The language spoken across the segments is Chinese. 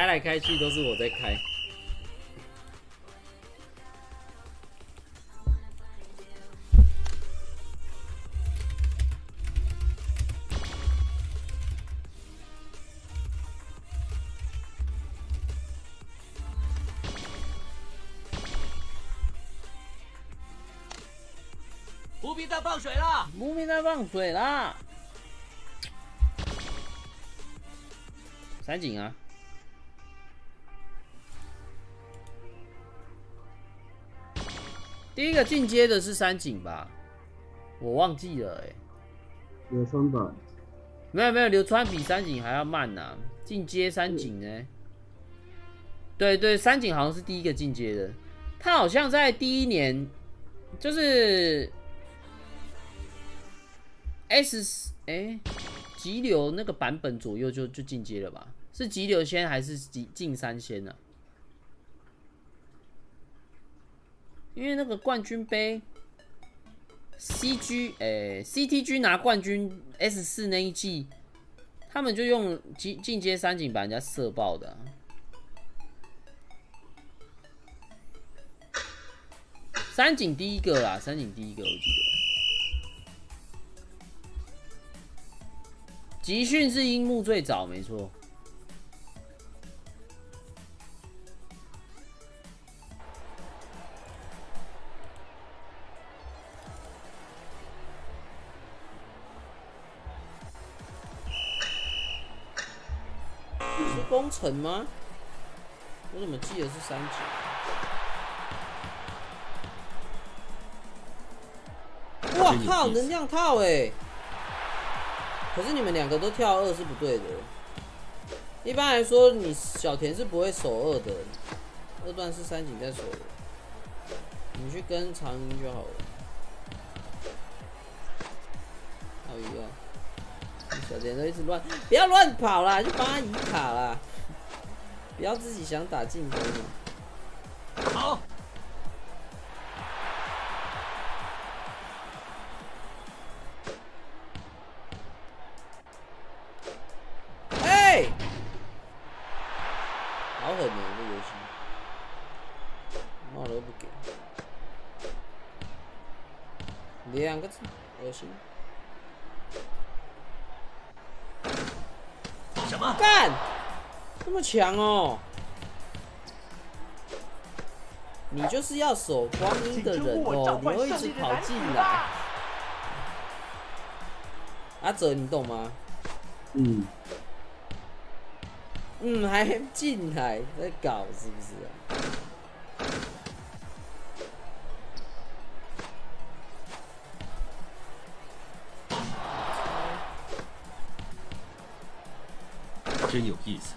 开来开去都是我在开。无名在放水了，无名在放水啦！三井啊，第一个进阶的是三井吧？我忘记了哎、流川吧，没有没有，流川比三井还要慢呐、进阶三井呢？对对，三井好像是第一个进阶的，他好像在第一年就是 S 哎、急流那个版本左右就就进阶了吧？是急流先还是急进三先呢、因为那个冠军杯 CG 诶、CTG 拿冠军 S 四那一季，他们就用进进阶三井把人家射爆的啊、三井第一个啦，三井第一个我记得。集训是樱木最早，没错。工程吗？我怎么记得是三井？哇靠，能量套哎！可是你们两个都跳二是不对的。一般来说，你小田是不会守二的，二段是三井在守的。你们去跟长音就好了。还有一个，小田都一直乱，不要乱跑啦，就帮他移卡啦，不要自己想打进攻嘛。好，哎，好狠呢、这游戏，骂都不给，两个字，恶心。什么？干，这么强哦！你就是要守光阴的人哦，你会一直跑进来。阿哲，你懂吗？嗯，嗯，还进来在搞是不是啊？真有意思。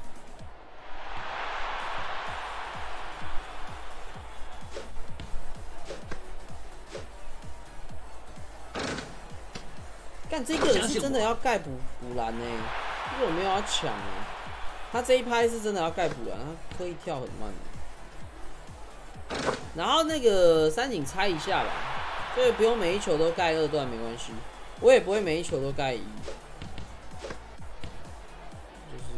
干这个人是真的要盖补补篮呢，这个我没有要抢啊。他这一拍是真的要盖补篮，他刻意跳很慢。然后那个三井猜一下吧，所以不用每一球都盖二段没关系，我也不会每一球都盖一。就是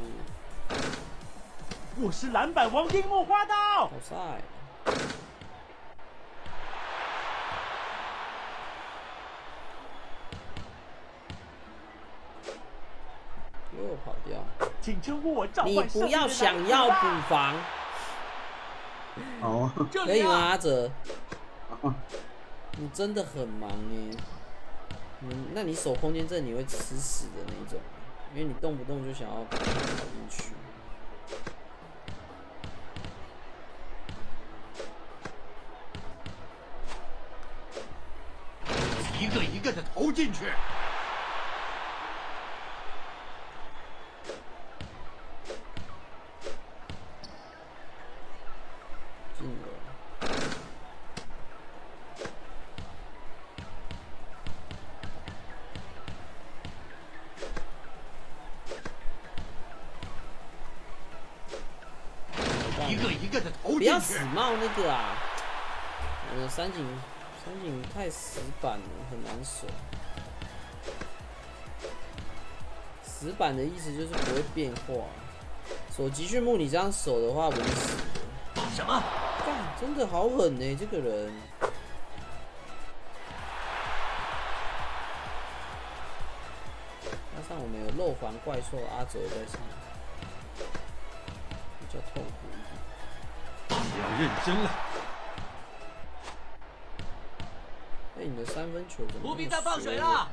我是篮板王樱木花道好。赛。又跑掉，请称呼我召你不要想要补防，好啊，可以吗？阿啊，哲，啊你真的很忙哎。嗯，那你守空间阵你会吃屎的那一种，因为你动不动就想要跑进去。一个一个的投进去。一个一个的投不要死。帽那个啊！呃，三井三井太死板了，很难守。死板的意思就是不会变化，守集训木，你这样守的话，稳死。什么？干，真的好狠呢、这个人。加上我们有肉环怪兽阿哲在上，认真了，哎、你的三分球怎么不必再放水衰了。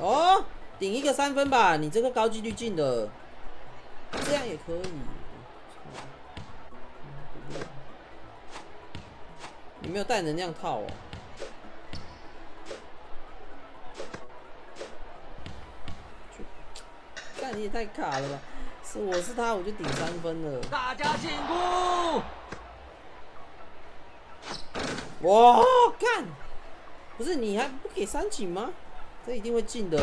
哦，顶一个三分吧，你这个高几率进的，这样也可以。你没有带能量套哦。干你也太卡了吧！是我是他，我就顶三分了。大家进攻！哇，干！不是你还不给三井吗？这一定会进的。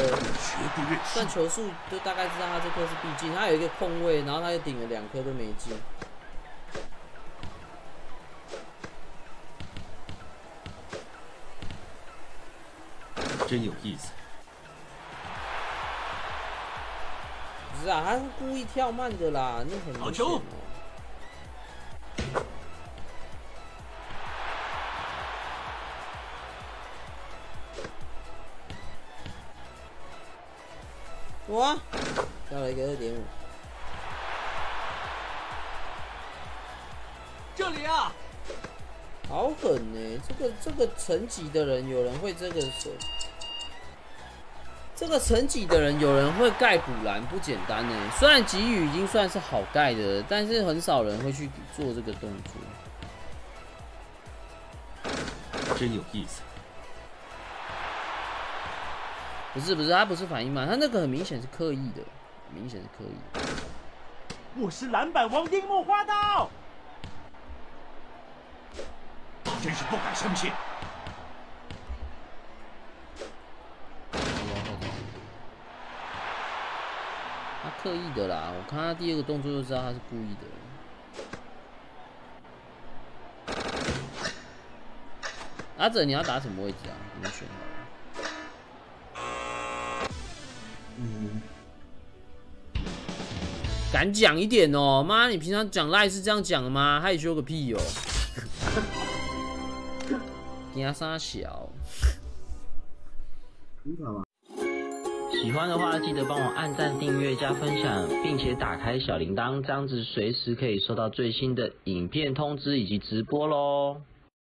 算。球速就大概知道他这颗是必进，他有一个空位，然后他就顶了两颗都没进。真有意思。不是啊，他是故意跳慢的啦，那很好球。哦。哇，掉了一个二点五，这里啊，好狠呢、这个这个层级的人，有人会这个手，这个层级的人有人会盖补篮，不简单呢、虽然给予已经算是好盖的，但是很少人会去做这个动作。真有意思。不是不是，他不是反应慢，他那个很明显是刻意的，明显是刻意的。我是篮板王樱木花道。真是不敢相信。他刻意的啦，我看他第二个动作就知道他是故意的。阿哲，你要打什么位置啊？你选好了。嗯，敢讲一点哦！妈，你平常讲赖是这样讲的吗？害羞个屁哦！给他杀小。很好吧？喜欢的话，记得帮我按赞、订阅、加分享，并且打开小铃铛，这样子随时可以收到最新的影片通知以及直播喽。